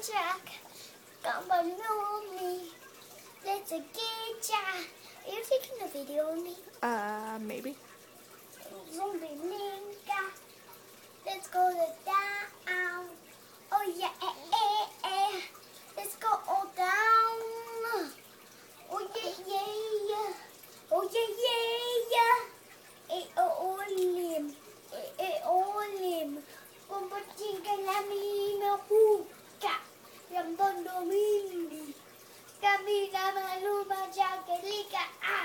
Jack, come and know me. Let's get ya. Are you taking a video of me? Uh, maybe. Zombie Ninja. Let's go to that. vida, maluba, jaquelica, ah!